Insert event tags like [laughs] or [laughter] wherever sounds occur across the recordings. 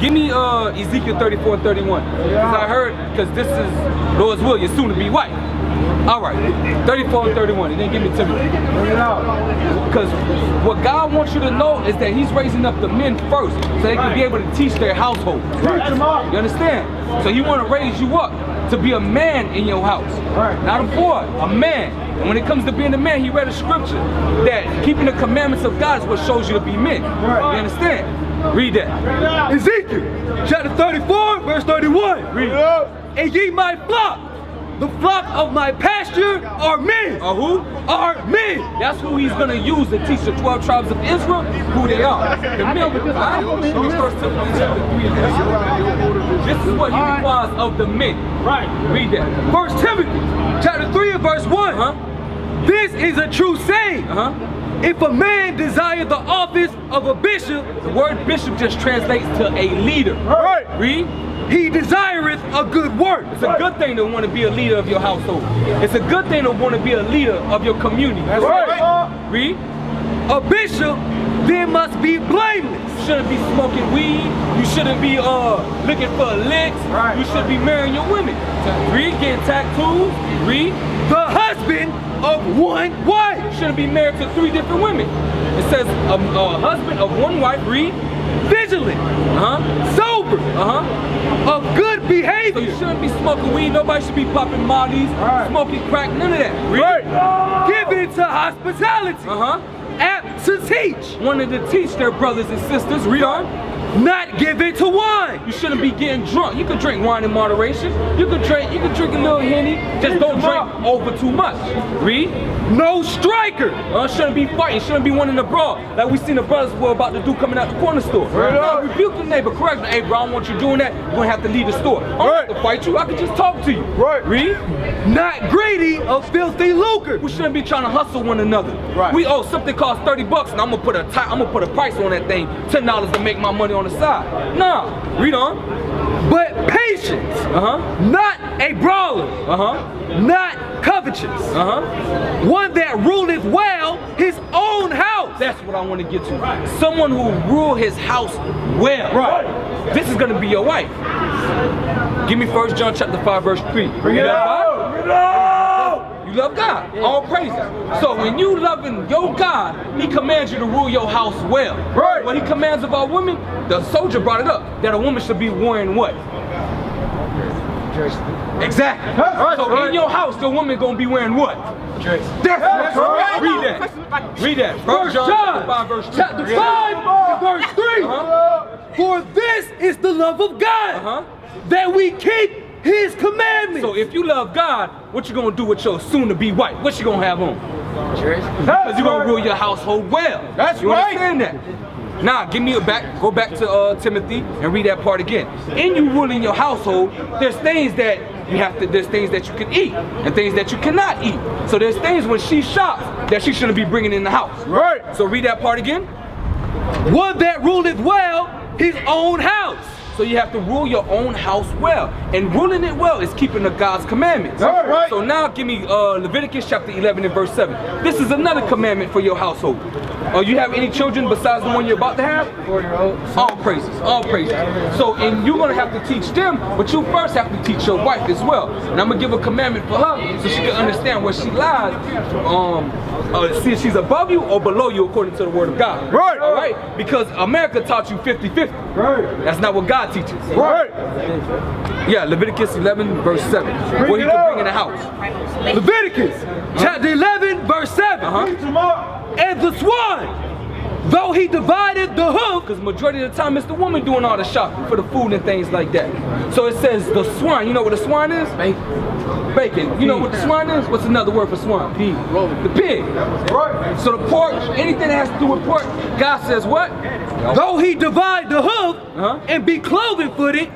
Give me uh, Ezekiel 34 and 31. Because I heard, because this is Lord's will, you're soon to be white. All right, 34 and 31, and then give me Timothy. Because what God wants you to know is that He's raising up the men first, so they can be able to teach their household. You understand? So He want to raise you up to be a man in your house, not a boy, a man. And when it comes to being a man, he read a scripture that keeping the commandments of God is what shows you to be men. You understand? Read that. Ezekiel chapter 34, verse 31. Read. And ye my flock, the flock of my pasture are me. Uh, who? Are me. That's who he's gonna use to teach the 12 tribes of Israel who they are. The men, alright? Give me First Timothy chapter 3 and verse 7. This is what he requires of the men. Right. Read that. First Timothy chapter 3 and verse 1. Uh-huh. This is a true saying. Uh-huh. If a man desire the office of a bishop, The word bishop just translates to a leader. right. Read. he desireth a good work. It's a good thing to want to be a leader of your household. It's a good thing to want to be a leader of your community. That's right. Read. A bishop then must be blameless. You shouldn't be smoking weed. You shouldn't be uh looking for licks. Right. You should be marrying your women. Read, getting tattoos. Read. The husband of one wife. Shouldn't be married to three different women. It says a, a husband of one wife. Read. Vigilant, Uh huh. sober, Uh huh. of good So you shouldn't be smoking weed. Nobody should be popping mollies, Right. smoking crack. None of that. Read. Right. Given to hospitality. Uh huh. Apt to teach. Wanted to teach their brothers and sisters. Read on. Not give it to wine. You shouldn't be getting drunk. You can drink wine in moderation. You can drink. You can drink a little henny. Just don't drink over too much. Read. No striker. Uh, shouldn't be fighting, shouldn't be wanting to brawl. Like we seen the brothers were about to do coming out the corner store. Right Now, rebuke the neighbor, correct me. Hey, bro, I don't want you doing that. You're gonna have to leave the store. I don't Right. have to fight you. I can just talk to you. Right. Read. Not greedy of filthy lucre. We shouldn't be trying to hustle one another. Right. We owe something costs 30 bucks, and I'm gonna put a I'm gonna put a price on that thing, ten dollars to make my money on the side. Nah. Read on. But patience. Uh huh. Not a brawler. Uh huh. Not covetous. Uh huh. One that ruleth well his own house. That's what I want to get to. Someone who rule his house well. Right. This is gonna be your wife. Give me First John chapter 5, verse 3. Bring it out. Bring it out. You love God. All praises. So when you loving your God, he commands you to rule your house well. Right. What he commands of our women, the soldier brought it up, that a woman should be wearing what? Exactly. So right. in your house, the woman gonna be wearing what? That's That's right. Read that. Read that. First John, chapter 5, verse 2. chapter 5, verse 3. Uh-huh. For this is the love of God, Uh-huh. that we keep his commandments. So if you love God, what you gonna do with your soon-to-be wife? What you gonna have on? Because you're gonna rule your household well. That's you right. understand that? Now, give me a back, go back to uh, Timothy and read that part again. In you ruling your household, there's things that you have to, there's things that you can eat and things that you cannot eat. So there's things when she shops that she shouldn't be bringing in the house. Right. So read that part again. One that ruleth well his own house. So you have to rule your own house well. And ruling it well is keeping the God's commandments. All right. So now give me uh, Leviticus chapter 11 and verse 7. This is another commandment for your household. Uh, you have any children besides the one you're about to have? All praises, all praises. So, and you're gonna have to teach them, but you first have to teach your wife as well. And I'm gonna give a commandment for her so she can understand where she lies. Um, uh, see if she's above you or below you according to the word of God. Right. All right? Because America taught you 50-50. Right. That's not what God teaches. Right. Yeah, Leviticus 11 verse 7. What he it can bring in the house. Leviticus chapter 11, verse 7. Uh-huh. And the swine, though he divided the hoof, Because majority of the time it's the woman doing all the shopping for the food and things like that. So it says the swine. You know what a swine is? Bacon. Bacon. You know what the swine is? What's another word for swine? Pig. The pig. right. So the pork, anything that has to do with pork, God says what? though he divide the hoof Uh-huh. and be cloven footed,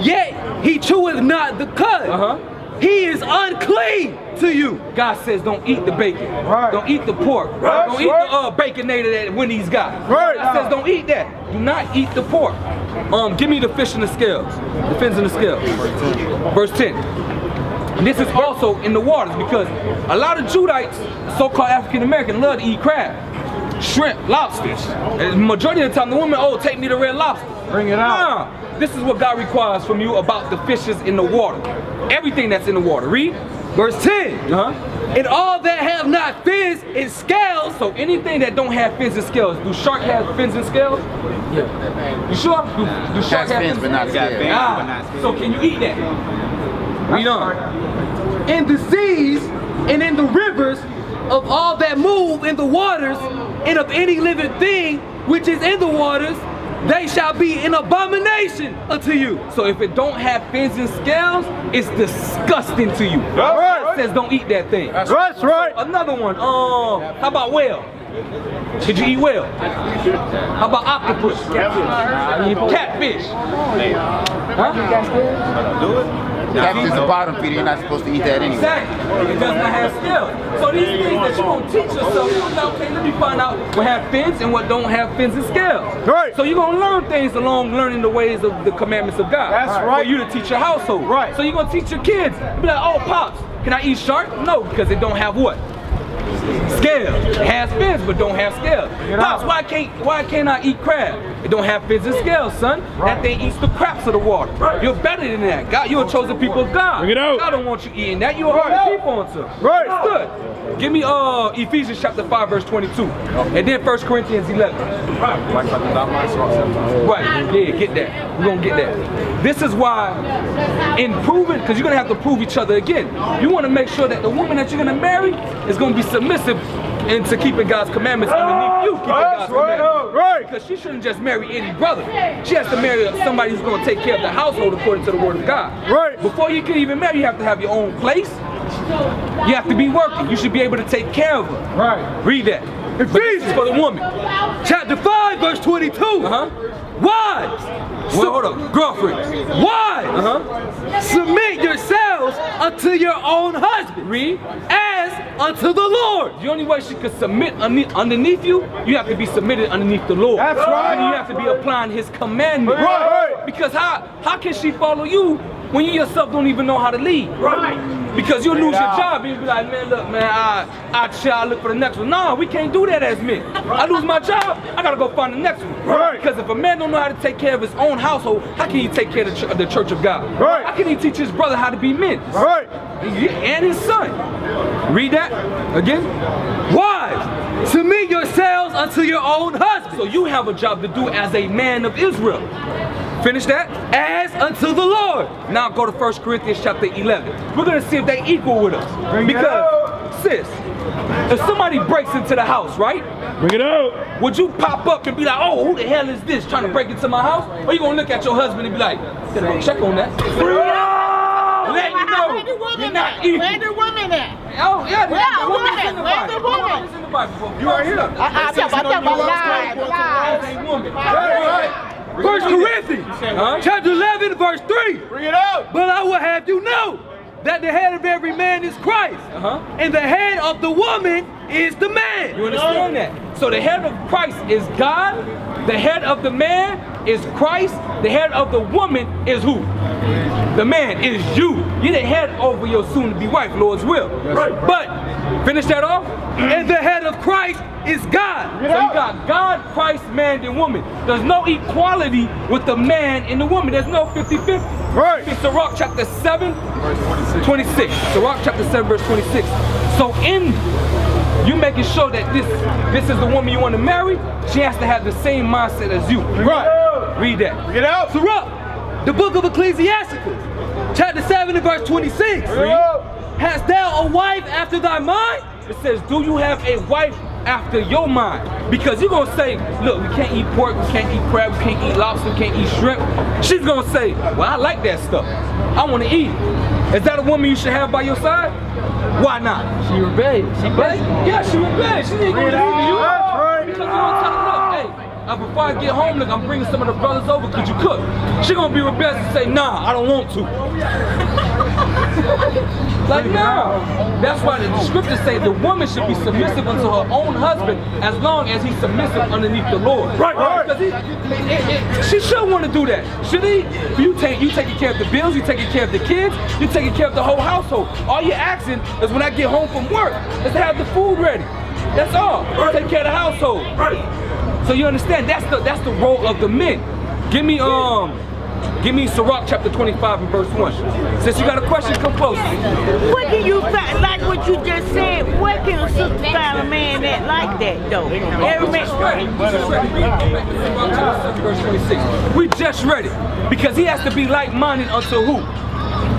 yet he cheweth not the cud. Uh-huh. He is unclean to you. God says don't eat the bacon. Right. Don't eat the pork. Right, don't eat right. the uh, baconator that Wendy's got. Right. God says don't eat that. Do not eat the pork. Um, give me the fish and the scales. The fins and the scales. Verse 10. And this is also in the waters because a lot of Judahites, so-called African American, love to eat crab, shrimp, lobsters. And majority of the time, the woman, oh, take me to red lobster. Bring it out. Nah, this is what God requires from you about the fishes in the water. Everything that's in the water. Read. Verse 10. Uh-huh. And all that have not fins and scales. So anything that don't have fins and scales. Do shark have fins and scales? Yeah. You sure? Do, do shark have fins, but not scales? Ah. So can you eat that? Read on. In the seas and in the rivers of all that move in the waters and of any living thing which is in the waters they shall be an abomination unto you. So if it don't have fins and scales, it's disgusting to you. That's right. It says don't eat that thing. That's right. That's right. Another one. Um, how about whale? Did you eat whale? How about octopus? Catfish. Catfish. Huh? Do it. Catfish is a bottom feeder, you're not supposed to eat that anyway. Exactly. It does not have scales. So these things that you're going to teach yourself, you know, okay, let me find out what have fins and what don't have fins and scales. Right. So you're going to learn things along learning the ways of the commandments of God. That's right. For you to teach your household. Right. So you're going to teach your kids. Be like, oh, Pops, can I eat shark? No, because it don't have what? Scales. It has fins, but don't have scales. Pops, why can't why can't I eat crab? It don't have fins and scales, son. Right. That thing eats the craps of the water. Right. You're better than that. God, you're a chosen people of God. Bring it out. God don't want you eating that. You're hard to keep on to. Right. That's good. Give me uh Ephesians chapter 5, verse 22. And then 1 Corinthians 11. Right, yeah, get that. We're gonna get that. This is why in proving, because you're gonna have to prove each other again. You wanna make sure that the woman that you're gonna marry is gonna be submissive into keeping God's commandments underneath you keeping God's commandments. Right. Because she shouldn't just marry any brother. She has to marry somebody who's going to take care of the household according to the word of God. Right. Before you can even marry, you have to have your own place. You have to be working. You should be able to take care of her. Right. Read that. Ephesians for the woman. Chapter 5, verse 22. Uh-huh. Wives. Well, hold up. Girlfriends. Wives. Uh-huh. Submit yourselves unto your own husband. Read. As unto the Lord. The only way she could submit underneath you, you have to be submitted underneath the Lord. That's right. And you have to be applying his commandments. Right. Because how, how can she follow you when you yourself don't even know how to lead? Right. Because you'll lose your job and you'll be like, man, look, man, I, I try to look for the next one. Nah, we can't do that as men. I lose my job, I gotta go find the next one. Right. Because if a man don't know how to take care of his own household, how can he take care of the, ch the church of God? Right. How can he teach his brother how to be men? Right. And his son. Read that again. Wives, submit yourselves unto your own husband. So you have a job to do as a man of Israel. Finish that? As unto the Lord. Now go to 1 Corinthians chapter 11. We're going to see if they equal with us. Bring because, sis, if somebody breaks into the house, right? Bring it out. Would you pop up and be like, oh, who the hell is this trying to break into my house? Or you going to look at your husband and be like, gotta go check on that. Let me know. Where the You're not at? equal. Where the woman at? Oh, yeah, Where the the woman's woman? in the Where's the Bible. woman? Woman's in the Bible. You are here. I, I, I, I, I, As a woman. Right. First Corinthians, Huh? chapter 11, verse 3. Bring it up. But I will have you know that the head of every man is Christ, Uh-huh. and the head of the woman is the man. You understand that? So the head of Christ is God, the head of the man is Christ, the head of the woman is who? The man is you. You're the head over your soon-to-be wife, Lord's will. Right. But, finish that off. Mm-hmm. And the head of Christ is God. So you got God, Christ, man, and woman. There's no equality with the man and the woman. There's no 50-50. Right. In Sirach chapter 7, verse 26. Sirach chapter 7, verse 26. So in you making sure that this this is the woman you want to marry, she has to have the same mindset as you. Right. Read that. It out. Sirach, the book of Ecclesiasticus, chapter 7 and verse 26. Bring it out. Hast thou a wife after thy mind? It says, do you have a wife after your mind? Because you're gonna say, look, we can't eat pork, we can't eat crab, we can't eat lobster, we can't eat shrimp. She's gonna say, well, I like that stuff. I wanna eat. Is that a woman you should have by your side? Why not? She rebelled. She Right? Yeah, she rebellious. She ain't gonna listen to you. That's right. Because you hey, uh, before I get home, look, I'm bringing some of the brothers over. Could you cook? She gonna be rebellious and say, nah, I don't want to. [laughs] like, nah. That's why the scriptures say the woman should be submissive unto her own husband as long as he's submissive underneath the Lord. Right, right. Because he, she should want to do that. Should he? You take you taking care of the bills, you taking care of the kids, you taking care of the whole household. All you're asking is when I get home from work, is to have the food ready. That's all. Take care of the household. So you understand? That's the that's the role of the men. Give me um, give me Sirach chapter 25 and verse 1. Since you got a question, come close. What can you find, like what you just said, what can a sister find a man that like that though? Every We just man. We just read it. Read it. Go back to Sirach chapter 7, verse 26. We just read it. Because he has to be like-minded unto who?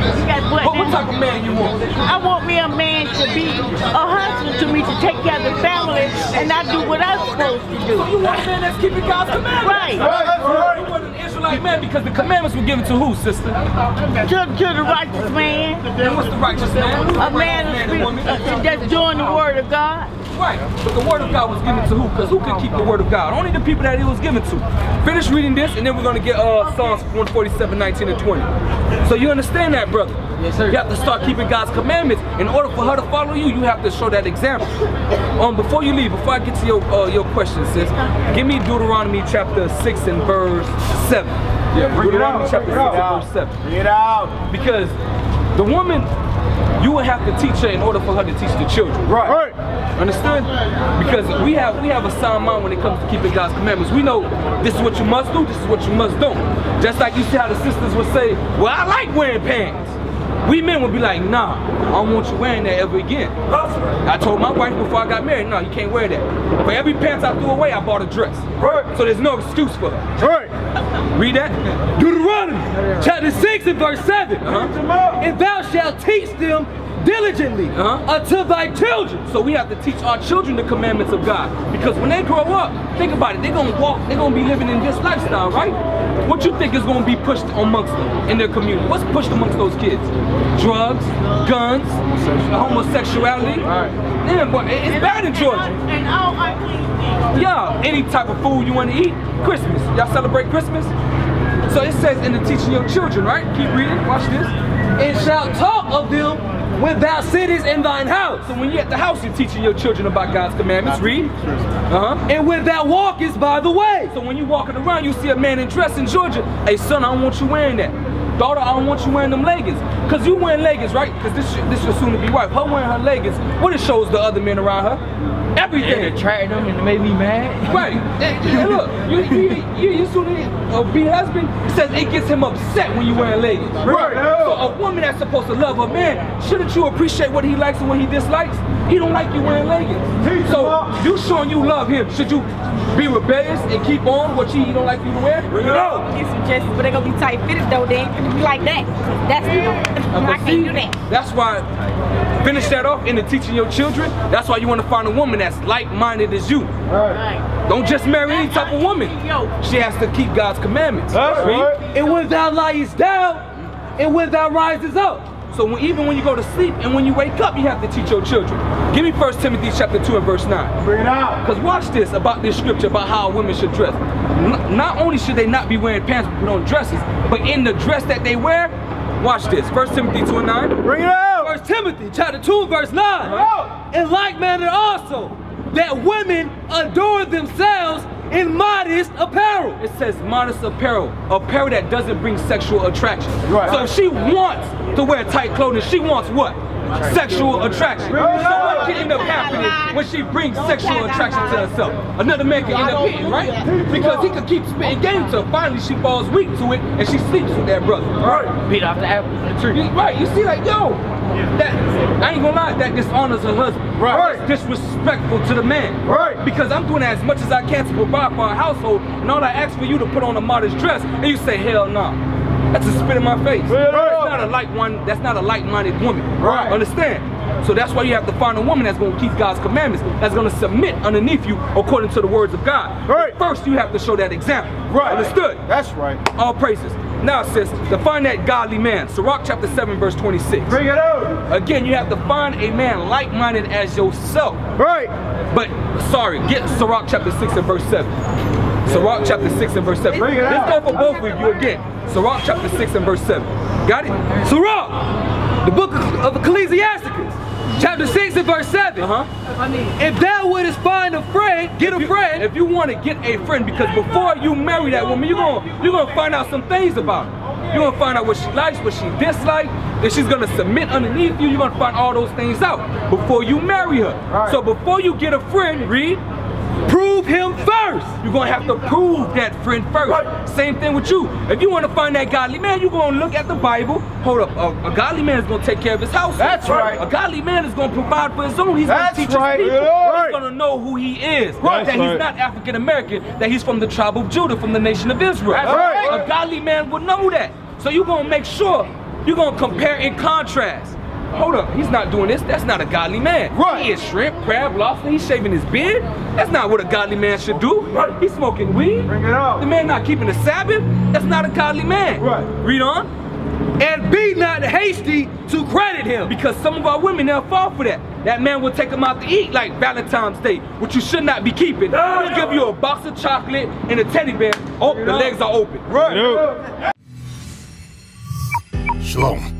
You got What, what what? type of man you want? I want me a man to be a husband to me to take care of the family and not do what I'm supposed to do. So You want a man that's keeping God's commandments. Right. right, right. You want an Israelite man because the commandments were given to who, sister? To, to the righteous man, And what's the righteous man? Who's the a righteous man and that's, woman? uh, that's doing the word of God. Right. But the word of God was given to who? Because who could keep the word of God? Only the people that it was given to. Finish reading this and then we're gonna get uh Psalms 147, 19 and 20. So you understand that, brother? Yes, sir. You have to start keeping God's commandments. In order for her to follow you, you have to show that example. Um, before you leave, before I get to your uh, your question, sis, give me Deuteronomy chapter 6 and verse 7. Yeah, bring Deuteronomy chapter 6 and verse 7. Bring it out. Because the woman, you would have to teach her in order for her to teach the children. Right. Right. Understood? Because we have we have a sound mind when it comes to keeping God's commandments. We know this is what you must do, this is what you must don't. Just like you see how the sisters would say, well, I like wearing pants. We men would be like, nah, I don't want you wearing that ever again. I told my wife before I got married, no, you can't wear that. For every pants I threw away, I bought a dress. Right. So there's no excuse for her. Right. Read that. Deuteronomy chapter 6 and verse 7. Uh-huh. And thou shalt teach them diligently Uh-huh. unto thy children. So we have to teach our children the commandments of God. Because when they grow up, think about it, they're gonna walk, they're gonna be living in this lifestyle, right? What you think is gonna be pushed amongst them in their community? What's pushed amongst those kids? Drugs, guns, homosexuality. Yeah, but it- it's bad in Georgia. And all unclean things. Yeah, any type of food you want to eat. Christmas. Y'all celebrate Christmas? So it says in the teaching your children, right? Keep reading, watch this. And shalt talk of them when thou sittest in thine house. So when you're at the house, you're teaching your children about God's commandments. Read. Uh-huh. And when thou walkest by the way. So when you walking around, you see a man in dress in Georgia. Hey son, I don't want you wearing that. Daughter, I don't want you wearing them leggings. Cause you wearing leggings, right? Cause this this your soon to be wife. Her wearing her leggings, what it shows the other men around her? Everything. And attract them and it made me mad. Right. And, and look, you you you, you soon to uh, be husband. Says it gets him upset when you wear leggings. Right. So a woman that's supposed to love her man, shouldn't you appreciate what he likes and what he dislikes? He don't like you wearing leggings. Teach him So you showing you love him. Should you be rebellious and keep on what he don't like you to wear? Bring it out. Get some dresses, but they're gonna be tight fitted though. They ain't gonna be like that. That's you know, Uh, I can't see, do that. That's why finish that off into teaching your children. That's why you want to find a woman that's like-minded as you. Right. Don't just marry any type of woman. Yo. She has to keep God's commandments. That's Read. right. And when thou liest down, and when thou risest up. So when, even when you go to sleep and when you wake up, you have to teach your children. Give me 1 Timothy chapter 2 and verse 9. Bring it out. Because watch this about this scripture about how women should dress. N- not only should they not be wearing pants but put on dresses, but in the dress that they wear, watch this. 1 Timothy 2 and 9. Bring it out. First Timothy chapter 2 verse 9. Bring it Out. In like manner also, that women adorn themselves in modest apparel. It says modest apparel, apparel that doesn't bring sexual attraction. Right. So if she wants to wear tight clothing, she wants what? Sexual attraction. So what can end up happening when she brings sexual attraction to herself? Another man can end up hitting, right? Because he could keep spitting game to her. Finally, she falls weak to it and she sleeps with that brother. Right. Beat off the apple in the tree. Right, you see, like, yo, that I ain't gonna lie, that dishonors her husband. Right. That's disrespectful to the man. Right. Because I'm doing as much as I can to provide for our household, and all I ask for you to put on a modest dress, and you say, hell no. That's a spit in my face. Right. Not a like one. That's not a like-minded woman. Right. Understand? So that's why you have to find a woman that's going to keep God's commandments, that's going to submit underneath you according to the words of God. Right. First, you have to show that example. Right. Understood? That's right. All praises. Now, sis, to find that godly man, Sirach chapter 7, verse 26. Bring it out. Again, you have to find a man like-minded as yourself. Right. But, sorry, get Sirach chapter 6 and verse 7. Sirach chapter 6 and verse 7. Bring it Let's go for both of you again. Sirach chapter 6 and verse 7. Got it? Sirach, the book of, Ecclesiasticus, chapter 6 and verse 7. Uh-huh. If thou wouldest find a friend, get a friend. If you want to get a friend, because before you marry that woman, you're gonna you're gonna find out some things about her. You're gonna find out what she likes, what she dislikes, that she's gonna submit underneath you. You're gonna find all those things out before you marry her. Right. So before you get a friend, read, Prove him first. you You're gonna have to prove that friend first. Same thing with you. If you want to find that godly man, you're gonna look at the Bible. Hold up, a, a godly man is gonna take care of his house. That's right. A godly man is gonna provide for his own. He's That's gonna teach right. his people. Yeah. He's gonna know who he is. Right. That he's right. not African American. That he's from the tribe of Judah, from the nation of Israel. That's right. A godly man would know that. So you're gonna make sure you're gonna compare and contrast. Hold up, he's not doing this. That's not a godly man. Right. He is shrimp, crab, lobster. He's shaving his beard. That's not what a godly man should do. He's smoking weed. Bring it out. The man not keeping the Sabbath. That's not a godly man. Right. Read on. And be not hasty to credit him. Because some of our women, they'll fall for that. That man will take them out to eat like Valentine's Day, which you should not be keeping. He'll give you a box of chocolate and a teddy bear. Oh, the legs are open. Right. Shalom.